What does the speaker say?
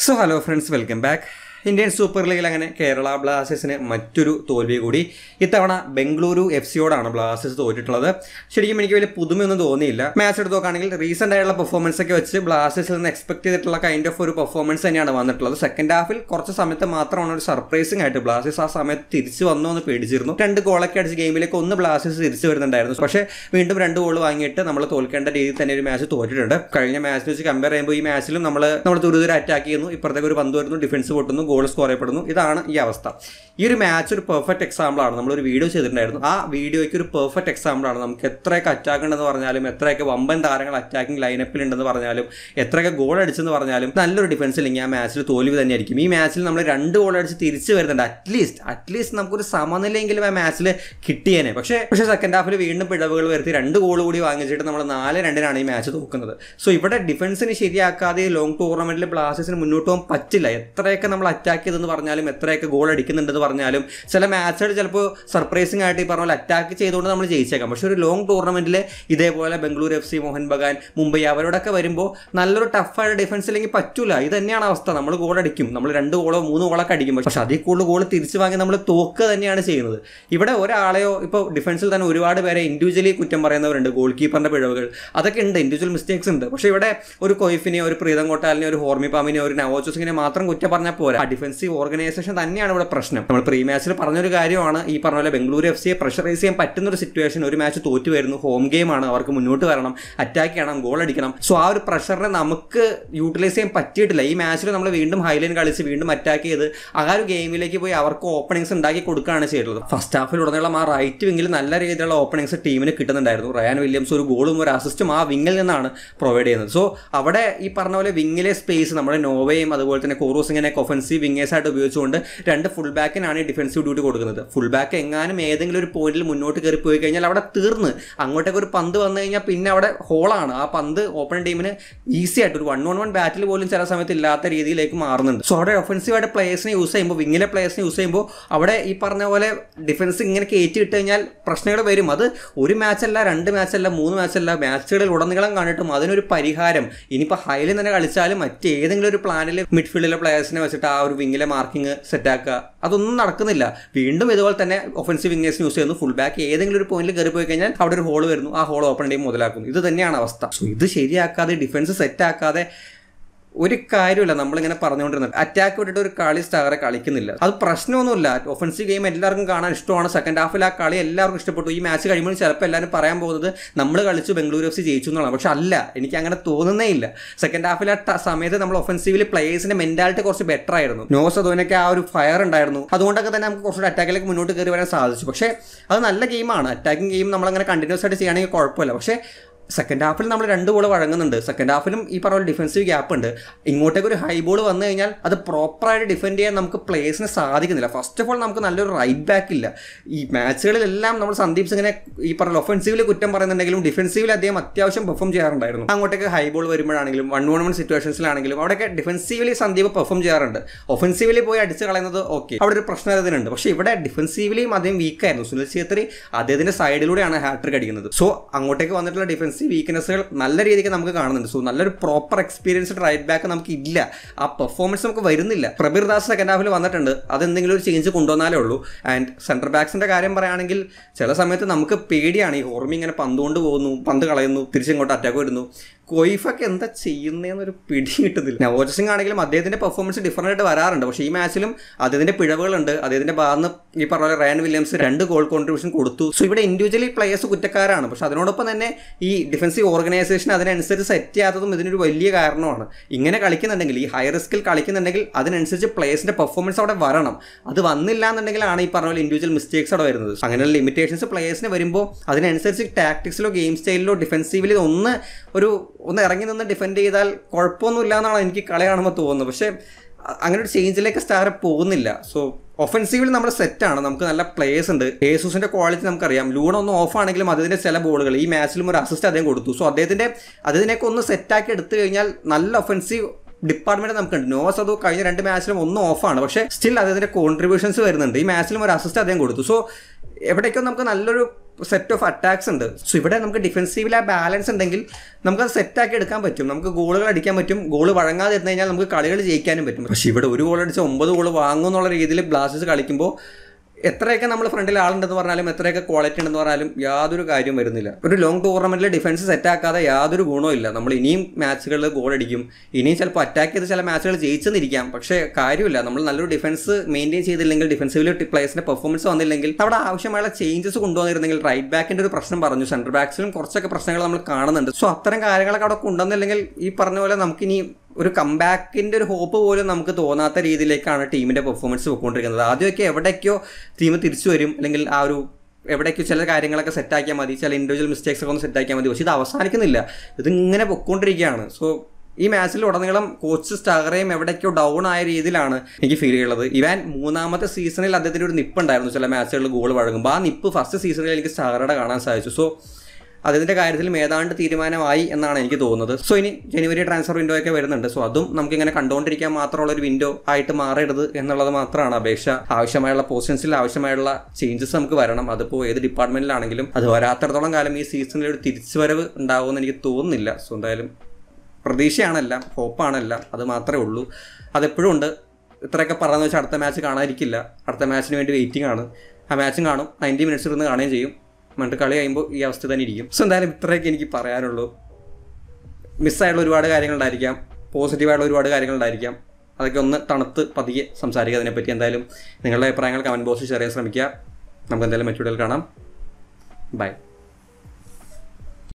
So hello friends welcome back Indian super ലീഗിൽ അങ്ങനെ കേരള ബ്ലാസ്റ്റേഴ്സിന് മറ്റൊരു തോൽവി കൂടി. ഇത്തവണ ബംഗളൂരു എഫ് സിയോടാണ് ബ്ലാസ്റ്റേഴ്സ് തോറ്റിട്ടുള്ളത്. ശരിക്കും എനിക്ക് വലിയ പുതുമയൊന്നും തോന്നിയില്ല. മാച്ച് എടുത്ത് നോക്കുകയാണെങ്കിൽ റീസെന്റ് ആയിട്ടുള്ള പെർഫോമൻസ് ഒക്കെ വെച്ച് ബ്ലാസ്റ്റേഴ്സിൽ നിന്ന് എക്സ്പെക്ട് ചെയ്തിട്ടുള്ള കൈൻഡ് ഓഫ് ഒരു പെർഫോമൻസ് തന്നെയാണ് വന്നിട്ടുള്ളത്. സെക്കൻഡ് ഹാഫിൽ കുറച്ച് സമയത്ത് മാത്രമാണ് ഒരു സർപ്രൈസിംഗ് ആയിട്ട് ബ്ലാസ്റ്റേഴ്സ് ആ സമയത്ത് തിരിച്ചു വന്നു എന്ന് പേടിച്ചിരുന്നു. രണ്ട് ഗോളൊക്കെ അടിച്ച് ഗെയിമിലേക്ക് ഒന്ന് ബ്ലാസ്റ്റേഴ്സ് തിരിച്ചു വരുന്നുണ്ടായിരുന്നു. പക്ഷേ വീണ്ടും രണ്ട് ഗോൾ വാങ്ങിയിട്ട് നമ്മൾ തോൽക്കേണ്ട രീതിയിൽ തന്നെ ഒരു മാച്ച് തോറ്റിട്ടുണ്ട്. കഴിഞ്ഞ മാച്ചിനെ വെച്ച് കമ്പയർ ചെയ്യുമ്പോൾ ഈ മാച്ചിലും നമ്മൾ നമ്മൾ ദുരിതര അറ്റാക്ക് ചെയ്യുന്നു. ഇപ്പുറത്തേക്ക് ഒരു പന്ത് വരുന്നു ഡിഫൻസ് പൊട്ടുന്നു ഗോൾ സ്കോർ ചെയ്യപ്പെടുന്നു ഇതാണ് ഈ അവസ്ഥ. ഈ ഒരു മാച്ച് ഒരു പെർഫെക്റ്റ് എക്സാമ്പിൾ ആണ്. നമ്മളൊരു വീഡിയോ ചെയ്തിട്ടുണ്ടായിരുന്നു. ആ വീഡിയോയ്ക്ക് ഒരു പെർഫെക്റ്റ് എക്സാമ്പിൾ ആണ്. നമുക്ക് എത്രയൊക്കെ അറ്റാക്ക് ഉണ്ടെന്ന് പറഞ്ഞാലും എത്രയൊക്കെ വമ്പൻ താരങ്ങൾ അറ്റാക്കിംഗ് ലൈനപ്പിൽ ഉണ്ടെന്ന് പറഞ്ഞാലും എത്രയൊക്കെ ഗോൾ അടിച്ചെന്ന് പറഞ്ഞാലും നല്ലൊരു ഡിഫൻസ് ഇല്ലെങ്കിൽ ആ മാച്ചിൽ തോൽവി തന്നെയായിരിക്കും. ഈ മാച്ചിൽ നമ്മൾ രണ്ട് ഗോൾ അടിച്ച് തിരിച്ചു വരുന്നുണ്ട്. അറ്റ്ലീസ്റ്റ് അറ്റ്ലീസ്റ്റ് നമുക്കൊരു സമനിലയെങ്കിലും ആ മാച്ചിൽ കിട്ടിയേനെ. പക്ഷേ പക്ഷേ സെക്കൻഡ് ഹാഫിൽ വീണ്ടും പിഴവുകൾ വരുത്തി രണ്ട് ഗോൾ കൂടി വാങ്ങിച്ചിട്ട് നമ്മൾ നാല് രണ്ടിനാണ് ഈ മാച്ച് തോക്കുന്നത്. സോ ഇവിടെ ഡിഫൻസിന് ശരിയാക്കാതെ ലോങ് ടൂർണമെന്റിൽ ബ്ലാസ്റ്റേഴ്സിന് മുന്നോട്ട് പോകാൻ പറ്റില്ല. എത്രയൊക്കെ നമ്മൾ അറ്റാക്ക് ചെയ്തെന്ന് പറഞ്ഞാലും എത്രയൊക്കെ ഗോൾ അടിക്കുന്നുണ്ടെന്ന് പറഞ്ഞാലും ചില മാച്ചുകൾ ചിലപ്പോൾ സർപ്രൈസിംഗ് ആയിട്ട് ഈ പറഞ്ഞ പോലെ അറ്റാക്ക് ചെയ്തുകൊണ്ട് നമ്മൾ ജയിച്ചേക്കാം. പക്ഷേ ഒരു ലോങ് ടൂർണമെന്റിൽ ഇതേപോലെ ബംഗളൂരു എഫ് സി മോഹൻ ബഗാൻ മുംബൈ അവരോടൊക്കെ വരുമ്പോൾ നല്ലൊരു ടഫായ ഡിഫൻസ് ഇല്ലെങ്കിൽ പറ്റൂല. ഇത് തന്നെയാണ് അവസ്ഥ. നമ്മൾ ഗോൾ അടിക്കും. നമ്മൾ രണ്ട് ഗോളോ മൂന്ന് ഗോളൊക്കെ അടിക്കും. പക്ഷേ അതിൽ കൂടുതൽ ഗോൾ തിരിച്ചു വാങ്ങി നമ്മൾ തോക്ക് തന്നെയാണ് ചെയ്യുന്നത്. ഇവിടെ ഒരാളെയോ ഇപ്പോൾ ഡിഫൻസിൽ തന്നെ ഒരുപാട് പേരെ ഇൻഡിവിജ്വലി കുറ്റം പറയുന്നവരുണ്ട്. ഗോൾ കീപ്പറിന്റെ പിഴവുകൾ. അതൊക്കെ ഉണ്ട്. ഇൻഡിവിജ്വൽ മിസ്റ്റേക്സ് ഉണ്ട്. പക്ഷെ ഇവിടെ ഒരു കൊയ്ഫിനെ ഒരു പ്രീതം കോട്ടാലിനെ ഒരു ഹോർമി പാമിനെ ഒരു നവോച്ചോസിനെ മാത്രം കുറ്റം പറഞ്ഞാൽ പോരാ. ഡിഫൻസീവ് ഓർഗനൈസേഷൻ തന്നെയാണ് ഇവിടെ പ്രശ്നം. നമ്മൾ പ്രീ മാച്ചിൽ പറഞ്ഞൊരു കാര്യമാണ്. ഈ പറഞ്ഞ പോലെ ബംഗളൂരു എഫ് സിയെ പ്രഷറൈസ് ചെയ്യാൻ പറ്റുന്ന ഒരു സിറ്റുവേഷൻ ഒരു മാച്ച് തോറ്റു വരുന്നു. ഹോം ഗെയിമാണ് അവർക്ക് മുന്നോട്ട് വരണം. അറ്റാക്ക് ചെയ്യണം. ഗോൾ അടിക്കണം. സോ ആ ഒരു പ്രഷറിനെ നമുക്ക് യൂട്ടിലൈസ് ചെയ്യാൻ പറ്റിയിട്ടില്ല. ഈ മാച്ചിൽ നമ്മൾ വീണ്ടും ഹൈലൈൻ കളിച്ച് വീണ്ടും അറ്റാക്ക് ചെയ്ത് ആ ഒരു ഗെയിമിലേക്ക് പോയി അവർക്ക് ഓപ്പണിങ്സ് ഉണ്ടാക്കി കൊടുക്കുകയാണ് ചെയ്തത് ഫസ്റ്റ് ഹാഫിൽ ഉടനീളം ആ റൈറ്റ് വിങ്ങിൽ നല്ല രീതിയിലുള്ള ഓപ്പണിങ്സ് ടീമിന് കിട്ടുന്നുണ്ടായിരുന്നു. റയാൻ വില്യംസ് ഒരു ഗോളും ഒരു അസിസ്റ്റും ആ വിങ്ങിൽ നിന്നാണ് പ്രൊവൈഡ് ചെയ്യുന്നത്. സോ അവിടെ ഈ പറഞ്ഞ പോലെ വിങ്ങിലെ സ്പേസ് നമ്മുടെ നോവയും അതുപോലെ തന്നെ കോറോസിങ്ങിനെ ഒഫൻസീവ് വിങ്ങേഴ്സ് ആയിട്ട് ഉപയോഗിച്ചുകൊണ്ട് രണ്ട് ഫുൾ ബാക്കിനാണ് ഡിഫൻസീവ് ഡ്യൂട്ടി കൊടുക്കുന്നത്. ഫുൾ ബാക്ക് എങ്ങാനും ഏതെങ്കിലും ഒരു പോയിന്റിൽ മുന്നോട്ട് കയറി പോയി കഴിഞ്ഞാൽ അവിടെ തീർന്ന്. അങ്ങോട്ടേക്ക് ഒരു പന്ത് വന്നു കഴിഞ്ഞാൽ പിന്നെ അവിടെ ഹോളാണ് ആ പന്ത് ഓപ്പൺ ടീമിന് ഈസി ആയിട്ട് ഒരു വൺ ഓൺ വൺ ബാറ്റിൽ പോലും ചില സമയത്ത് ഇല്ലാത്ത രീതിയിലേക്ക് മാറുന്നുണ്ട്. സോ അവിടെ ഒഫൻസീവായിട്ട് പ്ലേയേഴ്സിനെ യൂസ് ചെയ്യുമ്പോൾ വിങ്ങിലെ പ്ലേയേഴ്സിനെ യൂസ് ചെയ്യുമ്പോൾ അവിടെ ഈ പറഞ്ഞ പോലെ ഡിഫൻസ് ഇങ്ങനെ കയറ്റി ഇട്ട് കഴിഞ്ഞാൽ പ്രശ്നങ്ങൾ വരും. അത് ഒരു മാച്ചല്ല രണ്ട് മാച്ചല്ല മൂന്ന് മാച്ചല്ല മാച്ചുകളിൽ ഉടനീളം കണ്ടിട്ടും അതിനൊരു പരിഹാരം. ഇനിയിപ്പോൾ ഹൈലിൽ തന്നെ കളിച്ചാലും മറ്റേതെങ്കിലും ഒരു പ്ലാനിൽ മിഡ്ഫീൽഡിലെ പ്ലേയേഴ്സിനെ വെച്ചിട്ട് ആ ഒരു വിങ്ങിലെ മാർക്കിംഗ് സെറ്റാക്കുക അതൊന്നും നടക്കുന്നില്ല. വീണ്ടും ഇതുപോലെ തന്നെ ഒഫൻസീവ് വിങ്ങേഴ്സ് യൂസ് ചെയ്യുന്നു. ഫുൾ ബാക്ക് ഏതെങ്കിലും ഒരു പോയിന്റിൽ കയറി പോയി കഴിഞ്ഞാൽ അവിടെ ഒരു ഹോൾ വരുന്നു. ആ ഹോൾ ഓപ്പൺ ചെയ്യും മുതലാക്കുന്നു. ഇത് തന്നെയാണ് അവസ്ഥ. സോ ഇത് ശരിയാക്കാതെ ഡിഫൻസ് സെറ്റ് ആക്കാതെ ഒരു കാര്യമില്ല നമ്മളിങ്ങനെ പറഞ്ഞുകൊണ്ടിരുന്നത്. അറ്റാക്ക് വിട്ടിട്ട് ഒരു കളി സ്റ്റാറെ കളിക്കുന്നില്ല. അത് പ്രശ്നമൊന്നുമില്ല. ഒഫൻസീവ് ഗെയിം എല്ലാവർക്കും കാണാൻ ഇഷ്ടമാണ്. സെക്കൻഡ് ഹാഫിൽ ആ കളി എല്ലാവർക്കും ഇഷ്ടപ്പെട്ടു. ഈ മാച്ച് കഴിയുമ്പോൾ ചിലപ്പോൾ എല്ലാവരും പറയാൻ പോകുന്നത് നമ്മൾ കളിച്ചു ബംഗളൂരു എഫ് സി ജയിച്ചു എന്നുള്ളതാണ് പക്ഷെ അല്ല എനിക്ക് അങ്ങനെ തോന്നുന്നേ ഇല്ല. സെക്കൻഡ് ഹാഫിൽ ആ സമയത്ത് നമ്മൾ ഒഫൻസീവിൽ പ്ലേയേഴ്സിന്റെ മെന്റാലിറ്റി കുറച്ച് ബെറ്റർ ആയിരുന്നു. നോസ് അതോനൊക്കെ ആ ഒരു ഫയർ ഉണ്ടായിരുന്നു. അതുകൊണ്ടൊക്കെ തന്നെ നമുക്ക് കുറച്ചുകൂടി അറ്റാക്കിലേക്ക് മുന്നോട്ട് കയറി വരാൻ സാധിച്ചു. പക്ഷേ അത് നല്ല ഗെയിമാണ് അറ്റാക്കിംഗ് ഗെയിം നമ്മളങ്ങനെ കണ്ടിന്യൂസ് ആയിട്ട് ചെയ്യുകയാണെങ്കിൽ കുഴപ്പമില്ല. പക്ഷേ സെക്കൻഡ് ഹാഫിൽ നമ്മൾ രണ്ട് ബോൾ വഴങ്ങുന്നുണ്ട്. സെക്കൻഡ് ഹാഫിലും ഈ പറഞ്ഞ ഡിഫൻസീവ് ഗ്യാപ്പ് ഉണ്ട്. ഇങ്ങോട്ടേക്ക് ഒരു ഹൈ ബോൾ വന്നു കഴിഞ്ഞാൽ അത് പ്രോപ്പറായിട്ട് ഡിഫെൻഡ് ചെയ്യാൻ നമുക്ക് പ്ലേയേഴ്സിന് സാധിക്കുന്നില്ല. ഫസ്റ്റ് ഓഫ് ഓൾ നമുക്ക് നല്ലൊരു റൈറ്റ് ബാക്ക് ഇല്ല. ഈ മാച്ചുകളിലെല്ലാം നമ്മൾ സന്ദീപ് സിംഗിനെ ഈ പറഞ്ഞ ഒഫൻസീവിൽ കുറ്റം പറയുന്നുണ്ടെങ്കിലും ഡിഫൻസീവിൽ അദ്ദേഹം അത്യാവശ്യം പെർഫോം ചെയ്യാറുണ്ടായിരുന്നു. അങ്ങോട്ടേക്ക് ഹൈ ബോൾ വരുമ്പോഴാണെങ്കിലും വൺ വൺ വൺ സിറ്റുവേഷൻസിലാണെങ്കിലും അവിടെയൊക്കെ ഡിഫൻസീവലി സന്ദീപ് പെർഫോം ചെയ്യാറുണ്ട്. ഒഫൻസീവിലി പോയി അടിച്ച് കളയുന്നത് ഓക്കെ അവിടെ ഒരു പ്രശ്നം അതിനുണ്ട്. പക്ഷേ ഇവിടെ ഡിഫൻസീവിലിയും അദ്ദേഹം വീക്കായിരുന്നു സുനിൽ ഛേത്രി അദ്ദേഹത്തിന്റെ സൈഡിലൂടെയാണ് ഹാട്രിക് അടിക്കുന്നത്. സോ അങ്ങോട്ടേക്ക് വന്നിട്ടുള്ള ഡിഫൻസ് ഡിഫൻസീവ് വീക്ക്നെസ്സുകൾ നല്ല രീതിക്ക് നമുക്ക് കാണുന്നുണ്ട്. സോ നല്ലൊരു പ്രോപ്പർ എക്സ്പീരിയൻസ്ഡ് റൈറ്റ് ബാക്ക് നമുക്ക് ഇല്ല. ആ പെർഫോമൻസ് നമുക്ക് വരുന്നില്ല. പ്രബീർ ദാസ് സെക്കൻഡ് ഹാഫിൽ വന്നിട്ടുണ്ട്. അതെന്തെങ്കിലും ഒരു ചേഞ്ച് കൊണ്ടുവന്നാലേ ഉള്ളൂ. ആൻഡ് സെൻട്രൽ ബാക്സിന്റെ കാര്യം പറയുകയാണെങ്കിൽ ചില സമയത്ത് നമുക്ക് പേടിയാണ്. ഈ ഹോർമി ഇങ്ങനെ പന്ത് കൊണ്ട് പോകുന്നു പന്ത് കളയുന്നു തിരിച്ചിങ്ങോട്ട് അറ്റാക്ക് വരുന്നു. കൊയ്ഫൊക്കെ എന്താ ചെയ്യുന്നതെന്നൊരു പിടി കിട്ടുന്നില്ല. നവോജ് സിംഗ് ആണെങ്കിലും അദ്ദേഹത്തിന്റെ പെർഫോമൻസ് ഡിഫറന്റ് ആയിട്ട് വരാറുണ്ട്. പക്ഷേ ഈ മാച്ചിലും അദ്ദേഹത്തിന്റെ പിഴവുകളുണ്ട്. അദ്ദേഹത്തിന്റെ ഭാഗത്ത് ഈ പറഞ്ഞ റയൻ വില്യംസ് രണ്ട് ഗോൾ കോൺട്രിബ്യൂഷൻ കൊടുത്തു. സോ ഇവിടെ ഇൻഡിവിജ്വലി പ്ലേയേഴ്സ് കുറ്റക്കാരാണ്. പക്ഷെ അതിനോടൊപ്പം തന്നെ ഈ ഡിഫൻസീവ് ഓർഗനൈസേഷൻ അതിനനുസരിച്ച് സെറ്റ് ചെയ്യാത്തതും ഇതിനൊരു വലിയ കാരണമാണ്. ഇങ്ങനെ കളിക്കുന്നുണ്ടെങ്കിൽ ഈ ഹൈ റിസ്കിൽ കളിക്കുന്നുണ്ടെങ്കിൽ അതിനനുസരിച്ച് പ്ലേയേഴ്സിന്റെ പെർഫോമൻസ് അവിടെ വരണം. അത് വന്നില്ല എന്നുണ്ടെങ്കിലാണ് ഈ പറഞ്ഞ പോലെ ഇൻഡിവിജ്വൽ മിസ്റ്റേക്സ് അവിടെ വരുന്നത്. അങ്ങനെ ലിമിറ്റേഷൻസ് പ്ലേയേഴ്സിന് വരുമ്പോൾ അതിനനുസരിച്ച് ടാക്ടിക്സിലോ ഗെയിം സ്റ്റൈലിലോ ഡിഫൻസീവിലോ ഒന്ന് ഒരു ഒന്ന് ഇറങ്ങി നിന്ന് ഡിഫെൻഡ് ചെയ്താൽ കുഴപ്പമൊന്നുമില്ല എന്നാണ് എനിക്ക് കളി കാണുമ്പോൾ തോന്നുന്നത്. പക്ഷേ അങ്ങനെ ഒരു ചേഞ്ചിലേക്ക് സ്റ്റാർ പോകുന്നില്ല. സോ ഒഫൻസീവിൽ നമ്മൾ സെറ്റാണ് നമുക്ക് നല്ല പ്ലേയേഴ്സ് ഉണ്ട്. ഏസൂസിന്റെ ക്വാളിറ്റി നമുക്കറിയാം. ലൂണ ഒന്ന് ഓഫ് ആണെങ്കിലും അദ്ദേഹത്തിന്റെ ചില ബോളുകൾ ഈ മാച്ചിലും ഒരു അസിസ്റ്റ് അദ്ദേഹം കൊടുത്തു. സോ അദ്ദേഹത്തിന്റെ അദ്ദേഹത്തിനൊക്കെ ഒന്ന് സെറ്റാക്കി എടുത്തു കഴിഞ്ഞാൽ നല്ല ഒഫൻസീവ് ഡിപ്പാർട്ട്മെന്റ് നമുക്കുണ്ട്. നോസ് അത് കഴിഞ്ഞ രണ്ട് മാച്ചിലും ഒന്നും ഓഫാണ് പക്ഷേ സ്റ്റിൽ അദ്ദേഹത്തിന്റെ കോൺട്രിബ്യൂഷൻസ് വരുന്നുണ്ട്. ഈ മാച്ചിലും ഒരു അസിസ്റ്റ് അദ്ദേഹം കൊടുത്തു. സോ എവിടേക്കോ നമുക്ക് നല്ലൊരു സെറ്റ് ഓഫ് അറ്റാക്സ് ഉണ്ട്. സോ ഇവിടെ നമുക്ക് ഡിഫൻസീവിൽ ആ ബാലൻസ് ഉണ്ടെങ്കിൽ നമുക്ക് അത് സെറ്റാക്കി എടുക്കാൻ പറ്റും. നമുക്ക് ഗോളുകൾ അടിക്കാൻ പറ്റും. ഗോൾ വഴങ്ങാതെ ഇരുന്ന് കഴിഞ്ഞാൽ നമുക്ക് കളികൾ ജയിക്കാനും പറ്റും. പക്ഷേ ഇവിടെ ഒരു ഗോൾ അടിച്ച് ഒമ്പത് ഗോൾ വാങ്ങും എന്നുള്ള രീതിയിൽ ബ്ലാസ്റ്റേഴ്സ് കളിക്കുമ്പോൾ എത്രയൊക്കെ നമ്മൾ ഫ്രണ്ടിൽ ആളുണ്ടെന്ന് പറഞ്ഞാലും എത്രയൊക്കെ ക്വാളിറ്റി ഉണ്ടെന്ന് പറഞ്ഞാലും യാതൊരു കാര്യം വരുന്നില്ല. ഒരു ലോങ് ടൂർണമെന്റിൽ ഡിഫൻസ് സെറ്റാക്കാതെ യാതൊരു ഗുണവും ഇല്ല. നമ്മൾ ഇനിയും മാച്ചുകളിൽ ഗോൾ അടിക്കും. ഇനിയും ചിലപ്പോൾ അറ്റാക്ക് ചെയ്ത് ചില മാച്ചുകൾ ജയിച്ചെന്നിരിക്കാം. പക്ഷേ കാര്യമില്ല. നമ്മൾ നല്ലൊരു ഡിഫൻസ് മെയിന്റെയിൻ ചെയ്തില്ലെങ്കിൽ ഡിഫൻസീവിൽ പ്ലേയേഴ്സിന്റെ പെർഫോമൻസ് വന്നില്ലെങ്കിൽ അവിടെ ആവശ്യമായുള്ള ചേഞ്ചസ് കൊണ്ടുവന്നിരുന്നെങ്കിൽ റൈറ്റ് ബാക്കിന്റെ ഒരു പ്രശ്നം പറഞ്ഞു. സെൻട്രൽ ബാക്സിലും കുറച്ചൊക്കെ പ്രശ്നങ്ങൾ നമ്മൾ കാണുന്നുണ്ട്. സോ അത്തരം കാര്യങ്ങളൊക്കെ അവിടെ കൊണ്ടുവന്നില്ലെങ്കിൽ ഈ പറഞ്ഞ പോലെ നമുക്കിനി ഒരു കംബാക്കിന്റെ ഒരു ഹോപ്പ് പോലും നമുക്ക് തോന്നാത്ത രീതിയിലേക്കാണ് ടീമിന്റെ പെർഫോമൻസ് പോയിക്കൊണ്ടിരിക്കുന്നത്. ആദ്യമൊക്കെ എവിടേക്കോ ടീം തിരിച്ചു വരും. അല്ലെങ്കിൽ ആ ഒരു എവിടേക്കോ ചില കാര്യങ്ങളൊക്കെ സെറ്റാക്കിയാൽ മതി. ചില ഇൻഡിവിജ്വൽ മിസ്റ്റേക്സ് ഒക്കെ ഒന്ന് സെറ്റാക്കിയാൽ മതി. പക്ഷേ ഇത് അവസാനിക്കുന്നില്ല. ഇതിങ്ങനെ പൊക്കോണ്ടിരിക്കുകയാണ് സോ ഈ മാച്ചിൽ ഉടനീളം കോച്ച് സ്റ്റാറേയും എവിടേക്കോ ഡൗൺ ആയ രീതിയിലാണ് എനിക്ക് ഫീൽ ചെയ്യുന്നത്. ഇവൻ മൂന്നാമത്തെ സീസണിൽ അദ്ദേഹത്തിന്റെ ഒരു നിപ്പ് ഉണ്ടായിരുന്നു ചില മാച്ചുകളിൽ ഗോൾ വഴങ്ങുമ്പോൾ. ആ നിപ്പ് ഫസ്റ്റ് സീസണിൽ എനിക്ക് സ്റ്റാഗറുടെ കാണാൻ സാധിച്ചു. സോ അതിന്റെ കാര്യത്തിൽ ഏതാണ്ട് തീരുമാനമായി എന്നാണ് എനിക്ക് തോന്നുന്നത്. സോ ഇനി ജനുവരി ട്രാൻസ്ഫർ വിൻഡോ ഒക്കെ വരുന്നുണ്ട്. സോ അതും നമുക്ക് ഇങ്ങനെ കണ്ടുകൊണ്ടിരിക്കാൻ മാത്രമുള്ള ഒരു വിൻഡോ ആയിട്ട് മാറരുത് എന്നുള്ളത് മാത്രമാണ് അപേക്ഷ. ആവശ്യമായുള്ള പൊസിഷൻസിൽ ആവശ്യമായുള്ള ചേഞ്ചസ് നമുക്ക് വരണം. അതിപ്പോൾ ഏത് ഡിപ്പാർട്ട്മെന്റിലാണെങ്കിലും അത് വരാത്തിടത്തോളം കാലം ഈ സീസണിൽ ഒരു തിരിച്ചുവരവ് ഉണ്ടാവുമെന്ന് എനിക്ക് തോന്നുന്നില്ല. സോ എന്തായാലും പ്രതീക്ഷയാണല്ല ഹോപ്പാണല്ല അത് മാത്രമേ ഉള്ളൂ. അതെപ്പോഴും ഉണ്ട്. ഇത്രയൊക്കെ പറഞ്ഞു വെച്ചാൽ അടുത്ത മാച്ച് കാണാതിരിക്കില്ല. അടുത്ത മാച്ചിന് വേണ്ടി വെയിറ്റിംഗ് ആണ്. ആ മാച്ചും കാണും. നയന്റി മിനിറ്റ്സ് ഇരുന്ന് കാണുകയും ചെയ്യും. എന്നിട്ട് കളി കഴിയുമ്പോൾ ഈ അവസ്ഥ തന്നെ ഇരിക്കും. സോ എന്തായാലും ഇത്രയൊക്കെ എനിക്ക് പറയാനുള്ളൂ. മിസ്സായിട്ടുള്ള ഒരുപാട് കാര്യങ്ങളുണ്ടായിരിക്കാം പോസിറ്റീവായിട്ടുള്ള ഒരുപാട് കാര്യങ്ങളുണ്ടായിരിക്കാം അതൊക്കെ ഒന്ന് തണുത്ത് പതിയെ സംസാരിക്കുക. അതിനെപ്പറ്റി എന്തായാലും നിങ്ങളുടെ അഭിപ്രായങ്ങൾ കമന്റ് ബോക്സിൽ ഷെയർ ചെയ്യാൻ ശ്രമിക്കുക. നമുക്ക് എന്തായാലും മറ്റു കാണാം. ബൈ